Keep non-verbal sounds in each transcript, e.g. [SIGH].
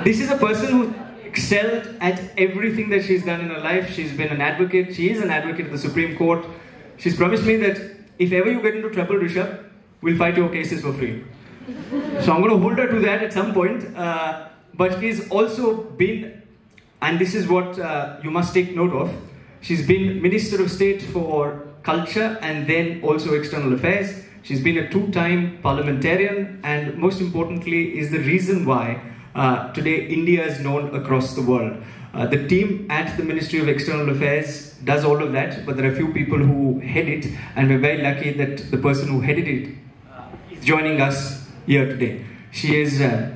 This is a person who excelled at everything that she's done in her life. She's been an advocate. She is an advocate at the Supreme Court. She's promised me that if ever you get into trouble, Rishabh, we'll fight your cases for free. So I'm going to hold her to that at some point. Uh, but she's also been, and this is what uh, you must take note of, she's been Minister of State for Culture and then also External Affairs. She's been a two-time parliamentarian and most importantly is the reason why uh, today India is known across the world. Uh, the team at the Ministry of External Affairs does all of that, but there are few people who head it, and we're very lucky that the person who headed it uh, joining us here today. She is uh,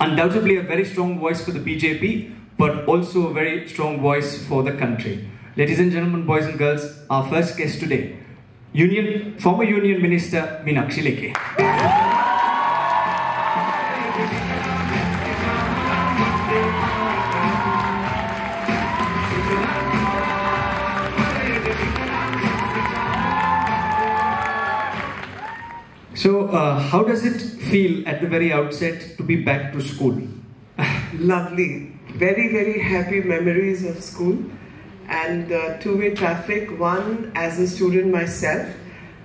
undoubtedly a very strong voice for the BJP, but also a very strong voice for the country. Ladies and gentlemen, boys and girls, our first guest today, Union, former Union Minister Meenakshi Lekhi. So, uh, how does it feel at the very outset to be back to school? [SIGHS] Lovely. Very, very happy memories of school and uh, two-way traffic. One, as a student myself,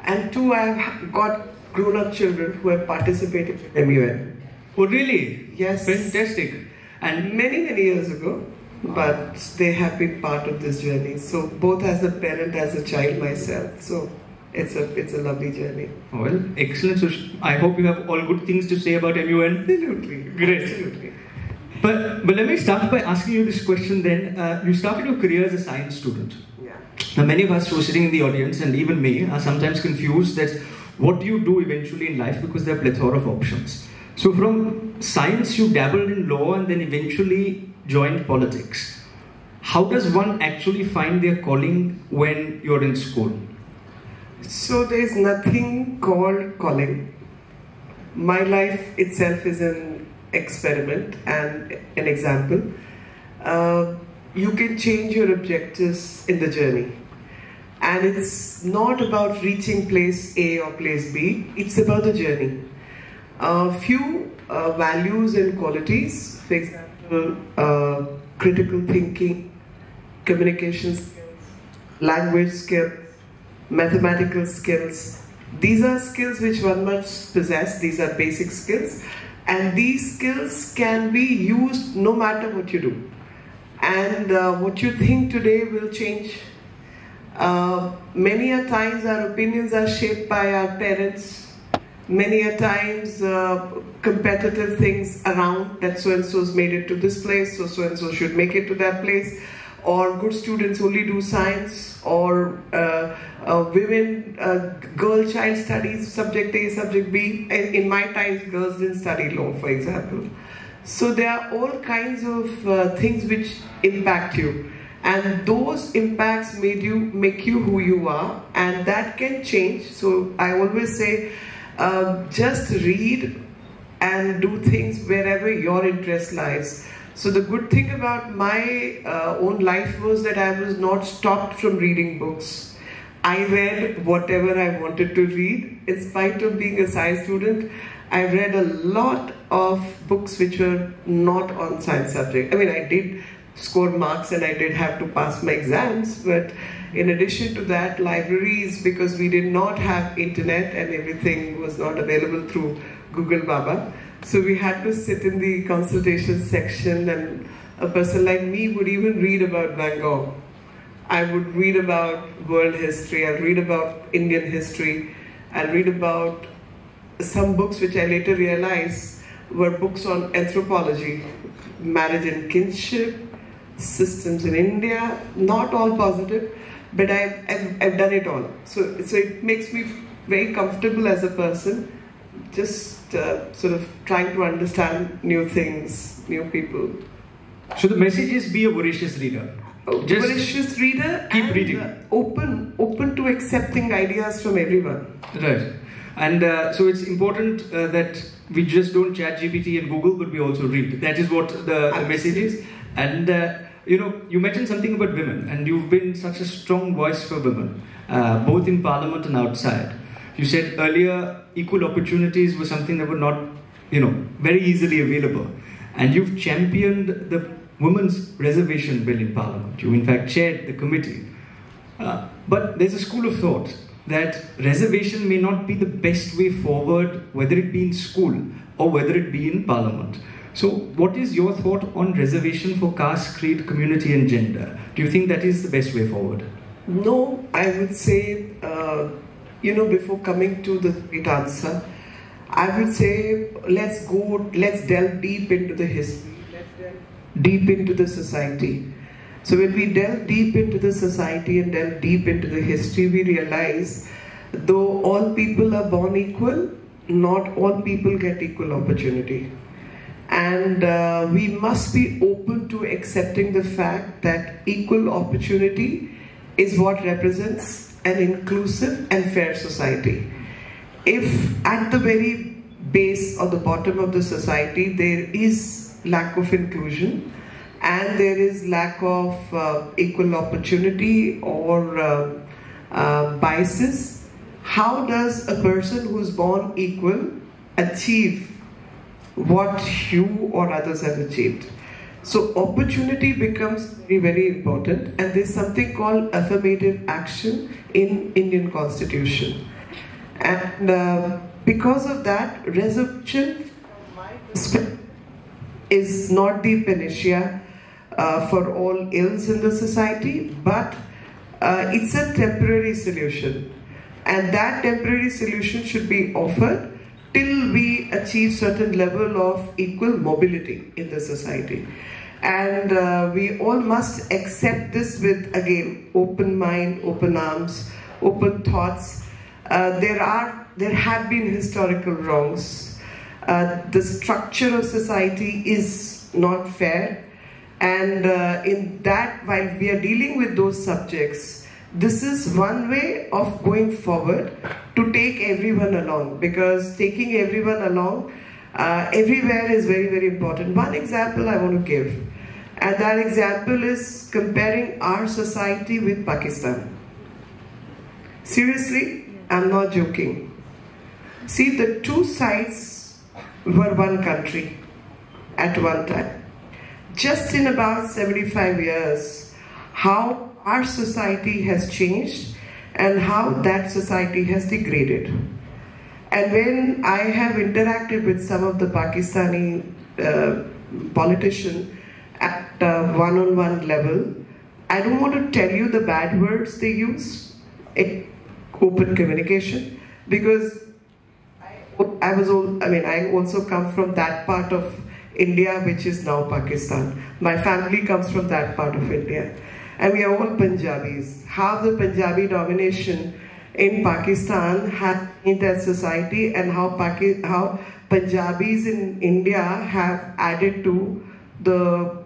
and two, I've got grown-up children who have participated in MUN. Oh, really? Yes. Fantastic. And many, many years ago, but they have been part of this journey. So both as a parent, as a child myself. So it's a it's a lovely journey. Well, excellent. So I hope you have all good things to say about MUN. Absolutely. Great. Absolutely. But but let me start by asking you this question. Then uh, you started your career as a science student. Yeah. Now many of us who are sitting in the audience and even me are sometimes confused that what do you do eventually in life because there are plethora of options. So from science you dabbled in law and then eventually joined politics. How does one actually find their calling when you're in school? So there's nothing called calling. My life itself is an experiment and an example. Uh, you can change your objectives in the journey. And it's not about reaching place A or place B, it's about the journey. A few uh, values and qualities, for example, uh, critical thinking, communication skills, language skills, mathematical skills. These are skills which one must possess, these are basic skills, and these skills can be used no matter what you do. And uh, what you think today will change. Uh, many a times our opinions are shaped by our parents. Many a times uh, competitive things around that so and so's made it to this place, so so and so should make it to that place or good students only do science, or uh, uh, women, uh, girl child studies subject A, subject B. In, my times, girls didn't study law, for example. So there are all kinds of uh, things which impact you. And those impacts made you make you who you are, and that can change. So I always say, um, just read and do things wherever your interest lies. So the good thing about my uh, own life was that I was not stopped from reading books. I read whatever I wanted to read. In spite of being a science student, I read a lot of books which were not on science subject. I mean, I did score marks and I did have to pass my exams, but in addition to that, libraries, because we did not have internet and everything was not available through Google Baba, so we had to sit in the consultation section and a person like me would even read about Van Gogh. I would read about world history, I'll read about Indian history, I'll read about some books which I later realized were books on anthropology, marriage and kinship, systems in India, not all positive, but I've, I've, I've done it all. So, so it makes me very comfortable as a person, just uh, sort of trying to understand new things, new people. So the message is be a voracious reader. Just voracious reader keep and reading. uh, open, open to accepting ideas from everyone. Right. And uh, so it's important uh, that we just don't ChatGPT and Google, but we also read. That is what the, the message is. And uh, you know, you mentioned something about women, and you've been such a strong voice for women, uh, both in parliament and outside. You said earlier equal opportunities were something that were not, you know, very easily available. and you've championed the women's reservation bill in Parliament. You, in fact, chaired the committee. Uh, but there's a school of thought that reservation may not be the best way forward, whether it be in school or whether it be in Parliament. So, what is your thought on reservation for caste, creed, community, and gender? Do you think that is the best way forward? No, I would say, uh, you know, before coming to the answer, I would say let's go, let's delve deep into the history, deep into the society. So when we delve deep into the society and delve deep into the history, we realize though all people are born equal, not all people get equal opportunity. And uh, we must be open to accepting the fact that equal opportunity is what represents an inclusive and fair society. If at the very base or the bottom of the society there is lack of inclusion and there is lack of uh, equal opportunity or uh, uh, biases, how does a person who's born equal achieve what you or others have achieved? So opportunity becomes very, very important and there's something called affirmative action in Indian constitution. And uh, because of that, reservation is not the panacea uh, for all ills in the society, but uh, it's a temporary solution. And that temporary solution should be offered till we achieve certain level of equal mobility in the society. And uh, we all must accept this with again open mind open arms open thoughts. Uh, there are there have been historical wrongs uh, the structure of society is not fair. And uh, in that while we are dealing with those subjects this is one way of going forward to take everyone along. Because taking everyone along uh, everywhere is very very important. One example i want to give. And that example is comparing our society with pakistan. Seriously? I'm not joking. See the two sides were one country at one time just in about 75 years how our society has changed and how that society has degraded. And when I have interacted with some of the Pakistani uh, politicians at one on one level, I don't want to tell you the bad words they use, it, open communication, because I, was, I mean, I also come from that part of India, which is now Pakistan. My family comes from that part of India and we are all Punjabis. How the Punjabi domination in Pakistan had in that society and how, Paki how Punjabis in India have added to the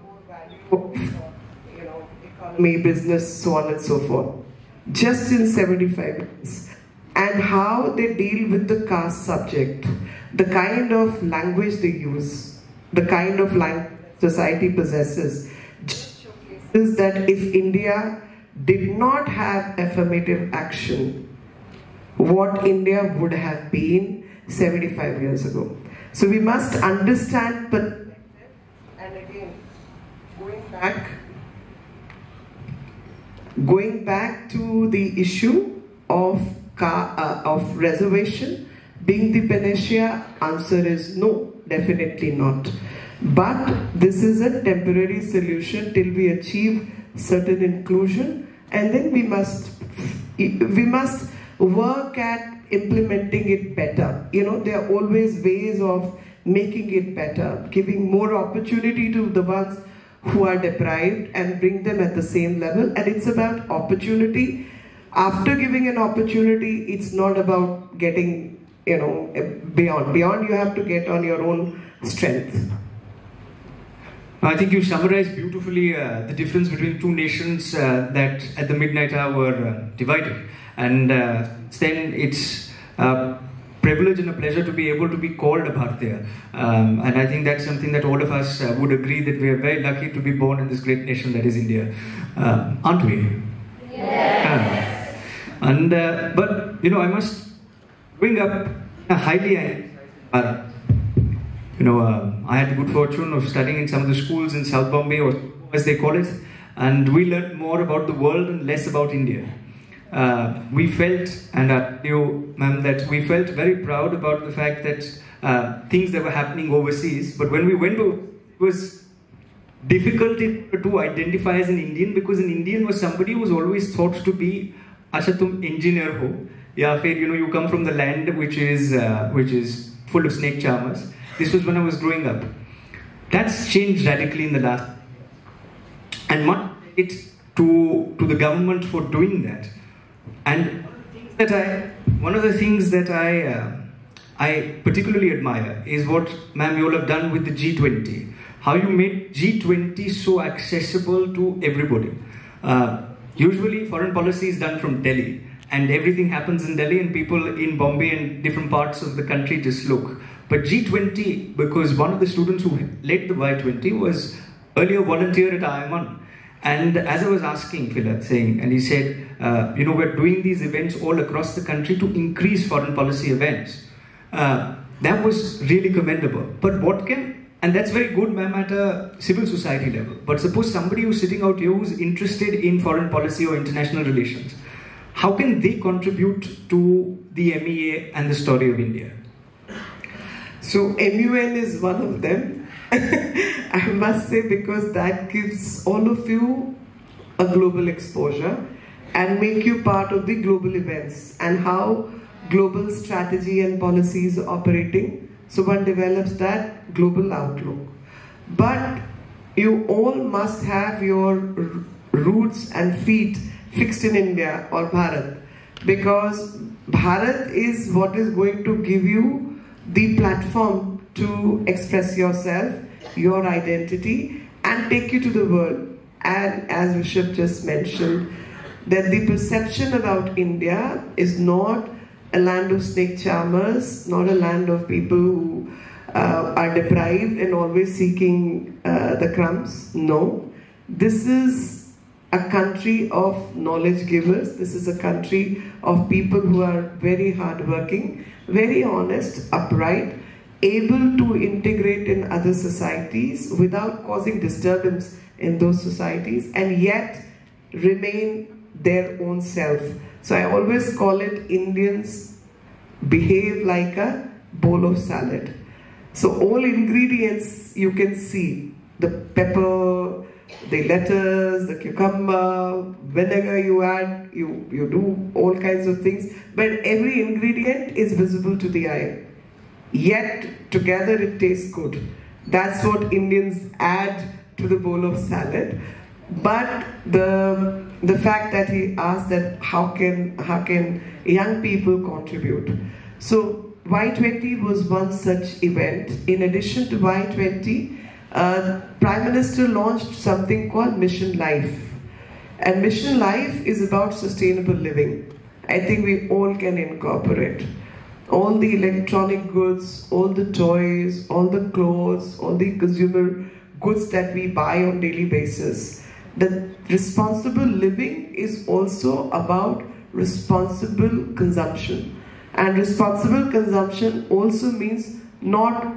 you know, economy, business, so on and so forth. Just in 75 years. And how they deal with the caste subject, the kind of language they use, the kind of language society possesses is that if India did not have affirmative action, what India would have been 75 years ago. So we must understand, but and again, going back, going back to the issue of uh, of reservation being the panacea, answer is no, definitely not. But this is a temporary solution till we achieve certain inclusion and then we must we must work at implementing it better. You know, there are always ways of making it better, giving more opportunity to the ones who are deprived and bring them at the same level. And it's about opportunity. After giving an opportunity, it's not about getting, you know, beyond. Beyond, you have to get on your own strength. I think you summarized beautifully uh, the difference between two nations uh, that at the midnight hour were uh, divided. And uh, then it's a privilege and a pleasure to be able to be called a Bharatiya. Um, and I think that's something that all of us uh, would agree that we are very lucky to be born in this great nation that is India. Um, aren't we? Yes. And, uh, but, you know, I must bring up a highly you know, uh, I had the good fortune of studying in some of the schools in South Bombay, or as they call it, and we learned more about the world and less about India. Uh, we felt, and I you, ma'am, that we felt very proud about the fact that uh, things that were happening overseas. But when we went to, it was difficult to identify as an Indian because an Indian was somebody who was always thought to be अच्छा तुम engineer ho या फिर you know you come from the land which is uh, which is full of snake charmers this was when I was growing up that's changed radically in the last and much it to to the government for doing that and that I one of the things that I uh, I particularly admire is what ma'am you all have done with the G20 how you made G20 so accessible to everybody uh, usually foreign policy is done from Delhi and everything happens in Delhi and people in Bombay and different parts of the country just look but G20 because one of the students who led the Y20 was earlier volunteer at IIMUN and as I was asking Philip, saying, and he said, uh, you know, we're doing these events all across the country to increase foreign policy events. Uh, that was really commendable. But what can, and that's very good, ma'am, at a civil society level. But suppose somebody who's sitting out here who's interested in foreign policy or international relations, how can they contribute to the MEA and the story of India? So MUN is one of them. [LAUGHS] I must say because that gives all of you a global exposure and make you part of the global events and how global strategy and policies are operating. So one develops that global outlook. But you all must have your roots and feet fixed in India or Bharat because Bharat is what is going to give you the platform to express yourself, your identity, and take you to the world. And as Rishabh just mentioned, that the perception about India is not a land of snake charmers, not a land of people who uh, are deprived and always seeking uh, the crumbs. No. This is a country of knowledge givers. This is a country of people who are very hardworking, very honest, upright, able to integrate in other societies without causing disturbance in those societies and yet remain their own self. So I always call it Indians behave like a bowl of salad. So all ingredients you can see, the pepper, the lettuce, the cucumber, vinegar you add, you, you do all kinds of things, but every ingredient is visible to the eye yet together it tastes good. That's what Indians add to the bowl of salad. But the the fact that he asked that how can how can young people contribute? So Y20 was one such event. In addition to Y20, uh, Prime Minister launched something called Mission Life. And Mission Life is about sustainable living. I think we all can incorporate all the electronic goods, all the toys, all the clothes, all the consumer goods that we buy on daily basis. The responsible living is also about responsible consumption. And responsible consumption also means not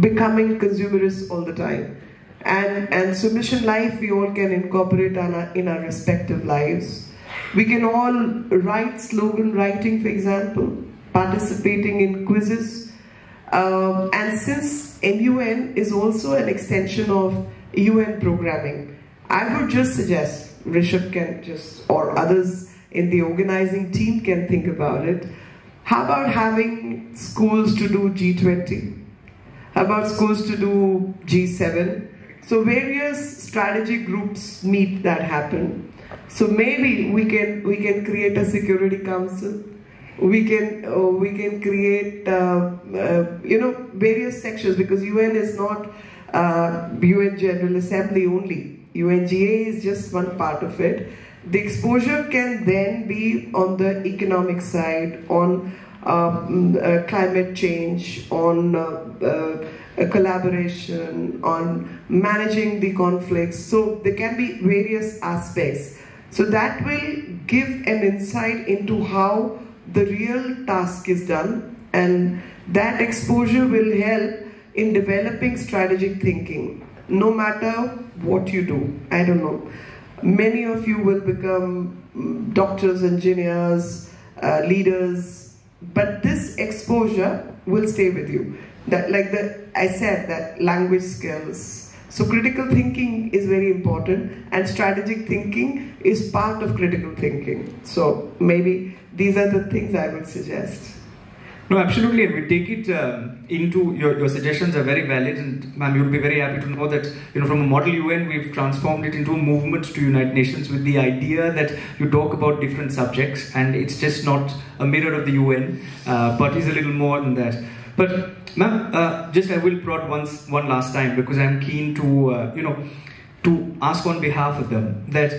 becoming consumerists all the time. And, and so mission life we all can incorporate our, in our respective lives. We can all write slogan writing, for example participating in quizzes. Um, and since MUN is also an extension of UN programming, I would just suggest, Rishabh can just, or others in the organizing team can think about it. How about having schools to do G20? How about schools to do G7? So various strategy groups meet that happen. So maybe we can we can create a security council we can uh, we can create uh, uh, you know various sections because UN is not UN uh, General Assembly only. UNGA is just one part of it. The exposure can then be on the economic side, on um, uh, climate change, on uh, collaboration, on managing the conflicts. So there can be various aspects. So that will give an insight into how the real task is done and that exposure will help in developing strategic thinking. No matter what you do, I don't know. Many of you will become mm, doctors, engineers, uh, leaders, but this exposure will stay with you. That, like the I said, that language skills. So critical thinking is very important, and strategic thinking is part of critical thinking. So maybe these are the things I would suggest. No, absolutely, and we take it um, into your, your suggestions are very valid, and ma'am, you'll be very happy to know that you know from a model UN we've transformed it into a movement to unite nations with the idea that you talk about different subjects, and it's just not a mirror of the UN, uh, but is a little more than that. But ma'am, uh, just I will prod once one last time because I'm keen to uh, you know to ask on behalf of them that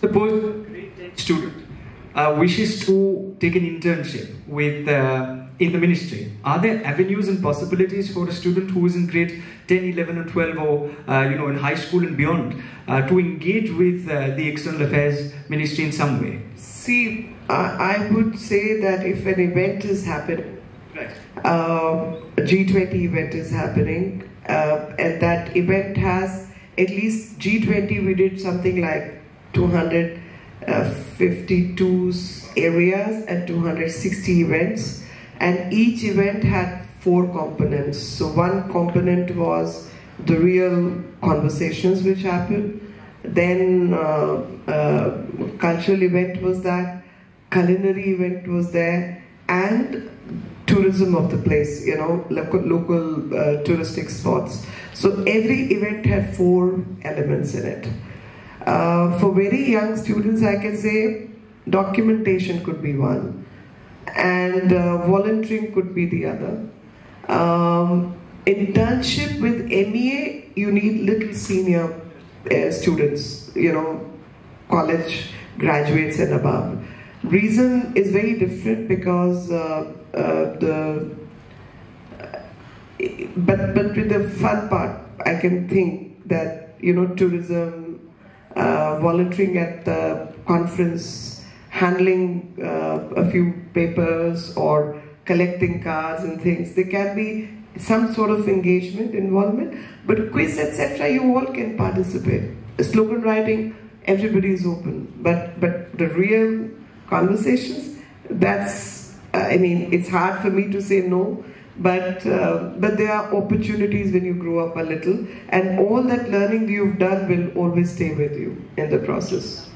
suppose student uh, wishes to take an internship with uh, in the ministry are there avenues and possibilities for a student who is in grade 10 11 or 12 or uh, you know in high school and beyond uh, to engage with uh, the external affairs ministry in some way see i would say that if an event is happening right uh, a G20 event is happening, uh, and that event has at least G20. We did something like 252 areas and 260 events, and each event had four components. So one component was the real conversations which happened. Then uh, uh, cultural event was that, culinary event was there, and tourism of the place, you know, local, local uh, touristic spots. So every event had four elements in it. Uh, for very young students, I can say documentation could be one, and uh, volunteering could be the other. Um, internship with MEA, you need little senior uh, students, you know, college graduates and above. Reason is very different because uh, uh, the but but with the fun part, I can think that you know tourism, volunteering at the conference, handling uh, a few papers or collecting cards and things. There can be some sort of engagement, involvement, but quiz, etc. You all can participate. Slogan writing, everybody is open, but but the real conversations, that's I mean, it's hard for me to say no, but uh, but there are opportunities when you grow up a little, and all that learning you've done will always stay with you in the process.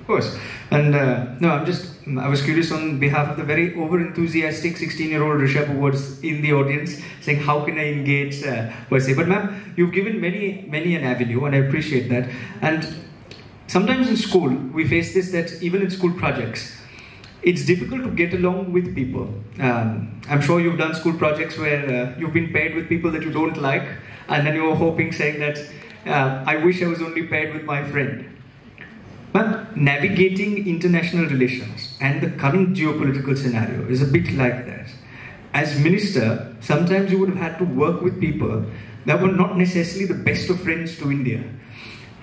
Of course, and uh, no, I'm just I was curious on behalf of the very over enthusiastic 16 year old Rishabh who was in the audience, saying how can I engage uh, per. But ma'am, you've given many many an avenue, and I appreciate that. And sometimes in school we face this that even in school projects it's difficult to get along with people. Um, I'm sure you've done school projects where uh, you've been paired with people that you don't like, and then you're hoping, saying that uh, I wish I was only paired with my friend. But navigating international relations and the current geopolitical scenario is a bit like that. As minister, sometimes you would have had to work with people that were not necessarily the best of friends to India.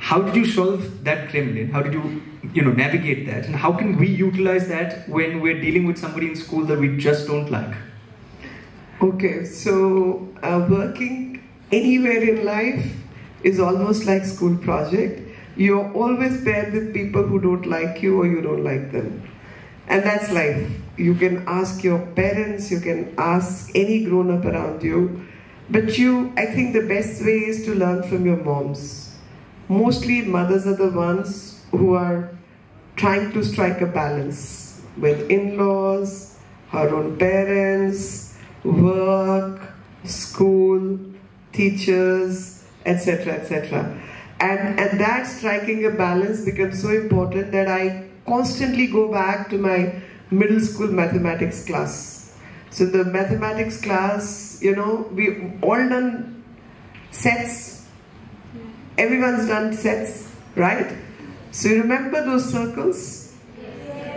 How did you solve that Kremlin? How did you, you know, navigate that? And how can we utilize that when we're dealing with somebody in school that we just don't like? Okay, so uh, working anywhere in life is almost like school project. You're always paired with people who don't like you or you don't like them. And that's life. You can ask your parents, you can ask any grown up around you. But you, I think the best way is to learn from your moms. Mostly mothers are the ones who are trying to strike a balance with in-laws, her own parents, work, school, teachers, etc., etc. And, and that striking a balance becomes so important that I constantly go back to my middle school mathematics class. So the mathematics class, you know, we all done sets. Everyone's done sets, right? So you remember those circles?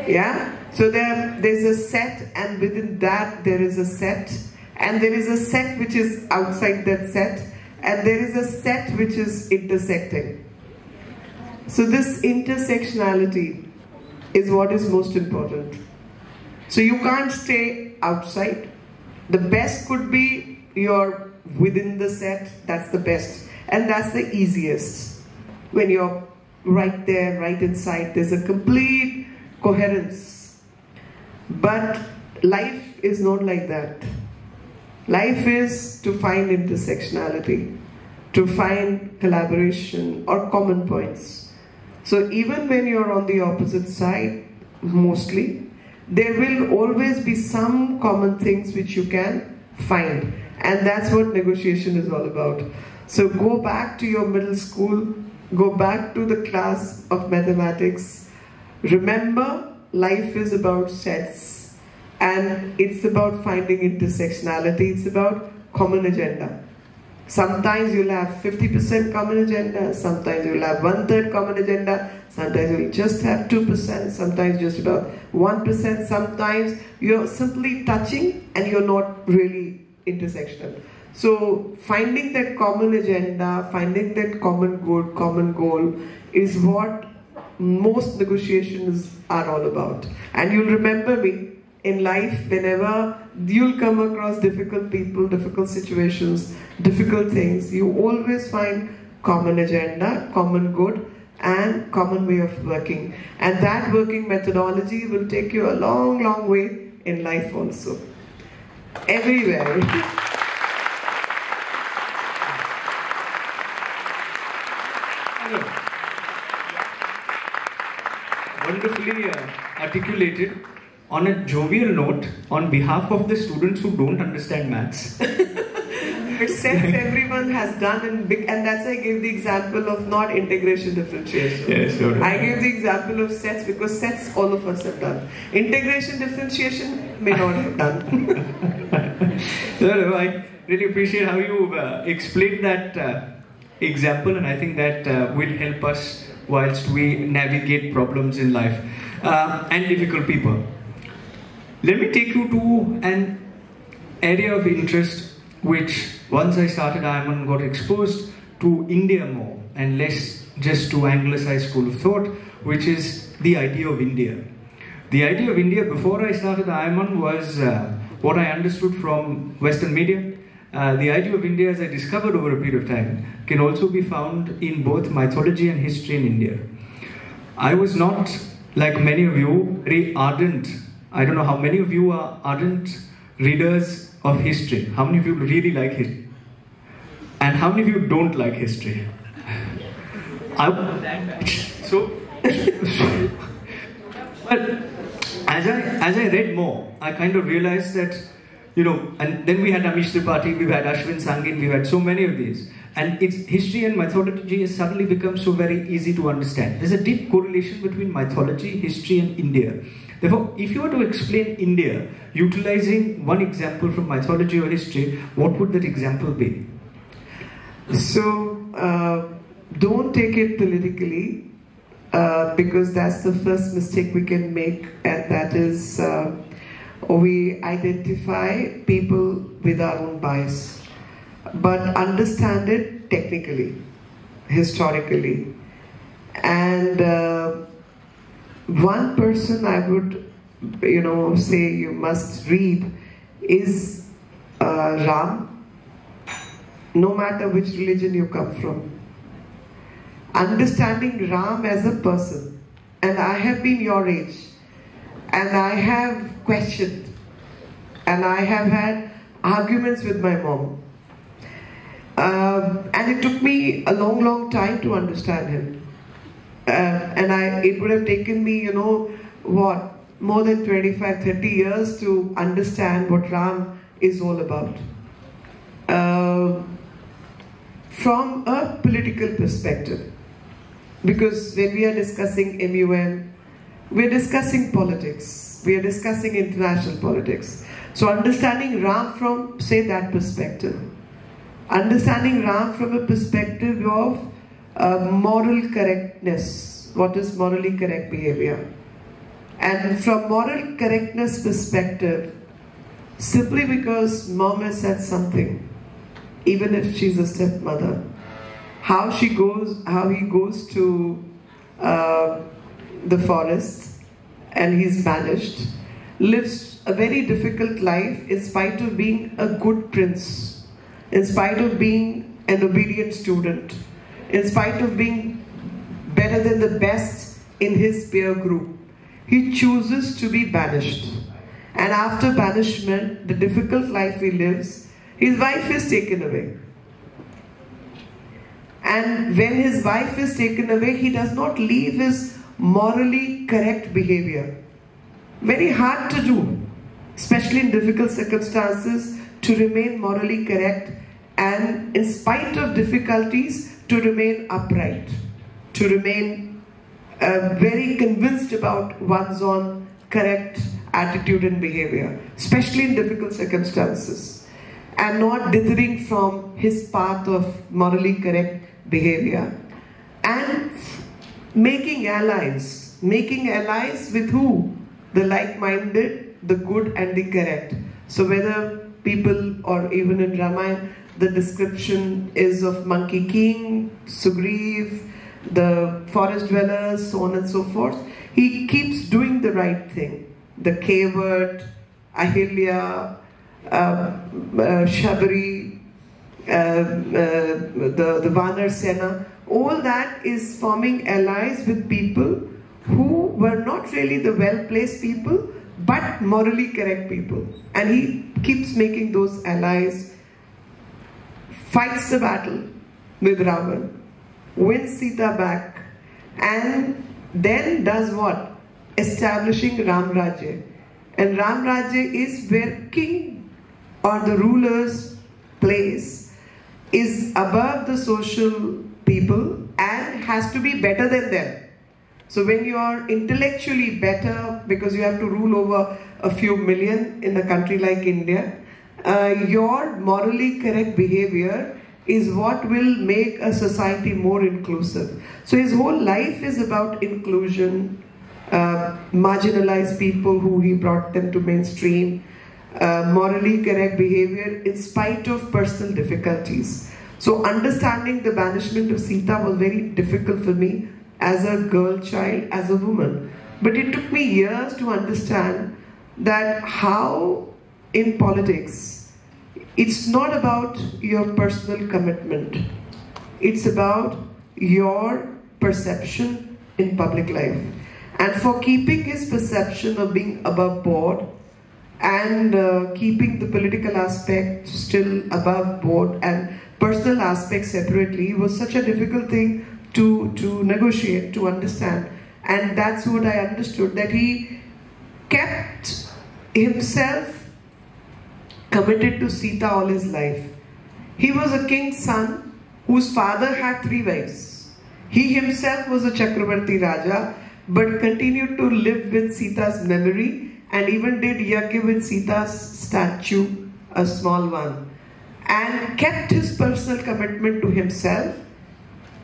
Yeah? So there, there's a set and within that there is a set and there is a set which is outside that set and there is a set which is intersecting. So this intersectionality is what is most important. So you can't stay outside. The best could be you're within the set, that's the best. And that's the easiest. When you're right there, right inside, there's a complete coherence. But life is not like that. Life is to find intersectionality, to find collaboration or common points. So even when you're on the opposite side, mostly, there will always be some common things which you can find. And that's what negotiation is all about. So go back to your middle school, go back to the class of mathematics. Remember, life is about sets and it's about finding intersectionality, it's about common agenda. Sometimes you'll have 50% common agenda, sometimes you'll have one third common agenda, sometimes you'll just have 2%, sometimes just about 1%, sometimes you're simply touching and you're not really intersectional. So finding that common agenda, finding that common good, common goal is what most negotiations are all about. And you'll remember me in life whenever you'll come across difficult people, difficult situations, difficult things, you always find common agenda, common good, and common way of working. And that working methodology will take you a long, long way in life also. Everywhere. [LAUGHS] Wonderfully uh, articulated on a jovial note on behalf of the students who don't understand maths. [LAUGHS] It sets everyone has done and big, and that's why I gave the example of not integration differentiation. Yes, sure. I gave the example of sets because sets all of us have done. Integration differentiation may not have done. [LAUGHS] no, I really appreciate how you uh, explained that uh, example, and I think that uh, will help us whilst we navigate problems in life uh, and difficult people. Let me take you to an area of interest which once I started IIMUN got exposed to India more and less just to anglicized school of thought, which is the idea of India. The idea of India before I started IIMUN was uh, what I understood from Western media. Uh, the idea of India, as I discovered over a period of time, can also be found in both mythology and history in India. I was not, like many of you, very ardent. I don't know how many of you are ardent readers of history. How many of you really like history? And how many of you don't like history? I, so, [LAUGHS] but as I as I read more, I kind of realized that, you know, and then we had Amish Tripathi, we've had Ashwin Sanghi, we've had so many of these. And its history and mythology has suddenly become so very easy to understand. There's a deep correlation between mythology, history, and India. Therefore, if you were to explain India utilizing one example from mythology or history, what would that example be? So, uh, don't take it politically uh, because that's the first mistake we can make, and that is uh, we identify people with our own bias, but understand it technically, historically, and uh, one person I would, you know, say you must read is uh, Ram, no matter which religion you come from. Understanding Ram as a person, and I have been your age, and I have questioned, and I have had arguments with my mom. Um, and it took me a long, long time to understand him. Uh, and I, it would have taken me, you know, what, more than 25, 30 years to understand what Ram is all about. Uh, from a political perspective, because when we are discussing MUN, we're discussing politics, we are discussing international politics. So understanding Ram from, say, that perspective, understanding Ram from a perspective of uh, moral correctness. What is morally correct behavior? And from moral correctness perspective, simply because mom has said something, even if she's a stepmother, how she goes, how he goes to uh, the forest and he's banished, lives a very difficult life in spite of being a good prince. in spite of being an obedient student, in spite of being better than the best in his peer group, he chooses to be banished. And after banishment, the difficult life he lives, his wife is taken away. And when his wife is taken away, he does not leave his morally correct behavior. Very hard to do, especially in difficult circumstances, to remain morally correct and, in spite of difficulties, to remain upright, to remain uh, very convinced about one's own correct attitude and behavior, especially in difficult circumstances, and not dithering from his path of morally correct behavior. And making allies, making allies with who? The like minded, the good, and the correct. So, whether people or even in Ramayana, the description is of Monkey King, Sugriv, the forest dwellers, so on and so forth. He keeps doing the right thing. The Kevat, Ahilya, uh, uh, Shabari, uh, uh, the, the Vanar Sena, all that is forming allies with people who were not really the well placed people but morally correct people. And he keeps making those allies, fights the battle with Ravan, wins Sita back, and then does what? Establishing Ram Rajya. And Ram Rajya is where king or the ruler's place is above the social people and has to be better than them. So when you are intellectually better because you have to rule over a few million in a country like India, uh, your morally correct behavior is what will make a society more inclusive. So his whole life is about inclusion, uh, marginalized people who he brought them to mainstream, uh, morally correct behavior in spite of personal difficulties. So understanding the banishment of Sita was very difficult for me as a girl child, as a woman. But it took me years to understand that how in politics, it's not about your personal commitment. It's about your perception in public life. And for keeping his perception of being above board and uh, keeping the political aspect still above board and personal aspects separately was such a difficult thing to, to negotiate, to understand. And that's what I understood that he kept himself committed to Sita all his life. He was a king's son whose father had three wives. He himself was a Chakravarti Raja but continued to live with Sita's memory and even did yajna with Sita's statue, a small one, and kept his personal commitment to himself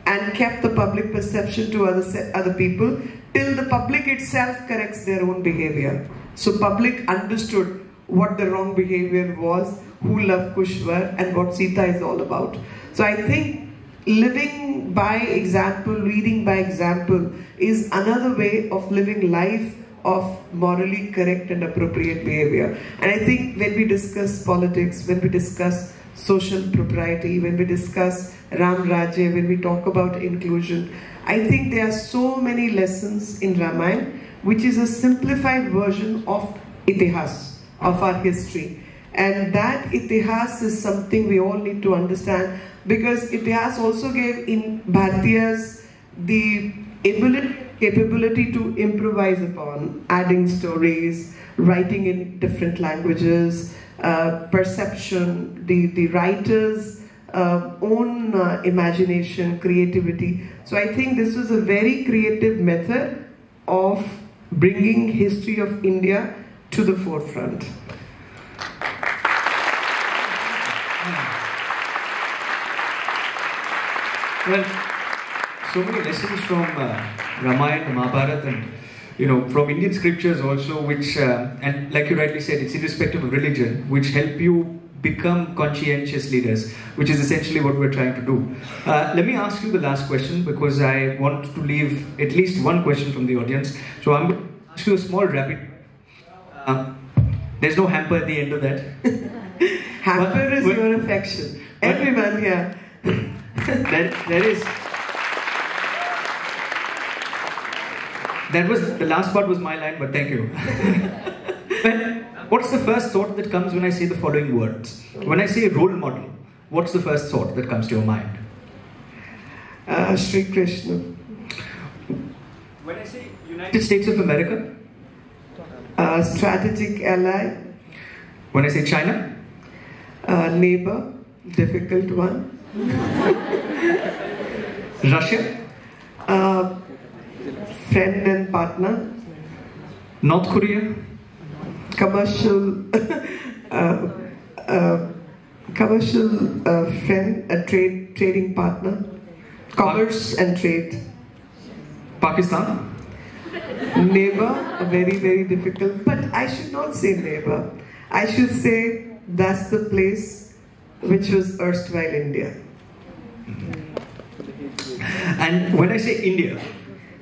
and kept the public perception to other, other people till the public itself corrects their own behavior. So public understood what the wrong behavior was, who Love Kush and what Sita is all about. So I think living by example, reading by example is another way of living life of morally correct and appropriate behavior. And I think when we discuss politics, when we discuss social propriety, when we discuss Ram Rajya, when we talk about inclusion, I think there are so many lessons in Ramayana which is a simplified version of Itihas, of our history. And that Itihas is something we all need to understand because Itihas also gave in Bharatiyas the ability, capability to improvise upon, adding stories, writing in different languages, uh, perception, the, the writer's uh, own uh, imagination, creativity. So I think this was a very creative method of bringing history of India to the forefront. Well, so many lessons from uh, Ramayana, Mahabharata, and you know from Indian scriptures also, which uh, and like you rightly said, it's irrespective of religion, which help you become conscientious leaders, which is essentially what we're trying to do. Uh, let me ask you the last question because I want to leave at least one question from the audience. So I'm going to ask you a small rapid. Uh, there's no hamper at the end of that. [LAUGHS] Hamper is your affection. Everyone here. [LAUGHS] there, there is. That was the last part was my line, but thank you. [LAUGHS] but what's the first thought that comes when I say the following words? When I say role model, what's the first thought that comes to your mind? Uh, Sri Krishna. When I say United States of America, Uh, strategic ally. when I say China, Uh, neighbor. Difficult one. Russia, Uh, friend and partner. North Korea, Commercial. [LAUGHS] uh, uh, commercial uh, friend, a trade trading partner. Commerce and trade. Pakistan, Neighbor, very, very difficult. But I should not say neighbor. I should say that's the place which was erstwhile India. and when I say India,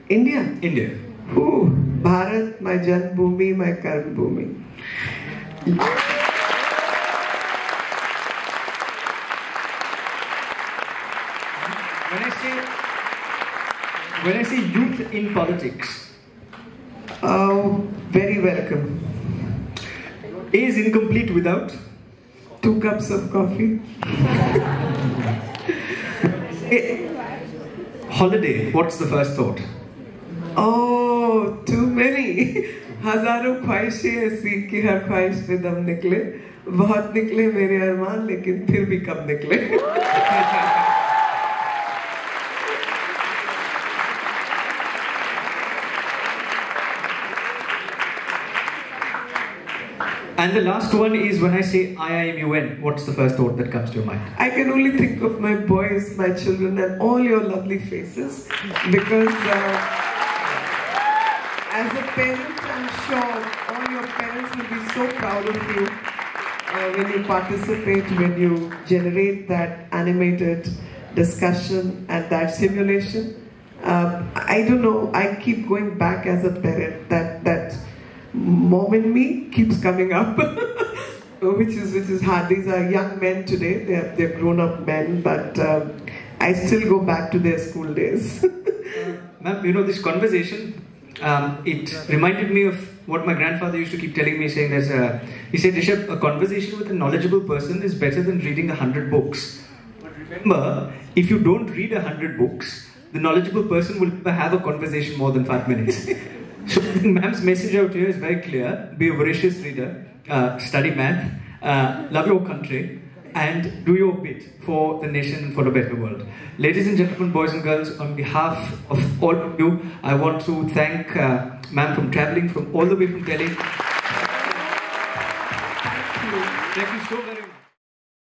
India. India, Ooh, Bharat, my Janbhumi, my Karm Bhumi. when I say when I say youth in politics, Oh, very welcome. A is incomplete without. Two cups of coffee. Eh, Holiday, what's the first thought? Oh, too many. हज़ारों ख्वाहिशें ऐसी कि हर ख्वाहिश पे दम निकले बहुत निकले मेरे अरमान लेकिन फिर भी कम निकले And the last one is when I say IIMUN, what's the first thought that comes to your mind? I can only think of my boys, my children, and all your lovely faces because uh, as a parent, I'm sure all your parents will be so proud of you uh, when you participate, when you generate that animated discussion and that simulation. Uh, I don't know, I keep going back as a parent that that mom in me keeps coming up. [LAUGHS] which is which is hard. These are young men today. They're they're grown up men, but um, I still go back to their school days. [LAUGHS] Ma'am, you know, this conversation, um, it reminded me of what my grandfather used to keep telling me, saying there's a, he said, Rishabh, a conversation with a knowledgeable person is better than reading a hundred books. But remember, if you don't read a hundred books, the knowledgeable person will have a conversation more than five minutes. [LAUGHS] so [LAUGHS] ma'am's message out here is very clear. Be a voracious reader, uh, study math, uh, love your country, and do your bit for the nation and for a better world. Ladies and gentlemen, boys and girls, on behalf of all of you, I want to thank uh, ma'am from traveling from all the way from Delhi. Thank you. Thank you so very much.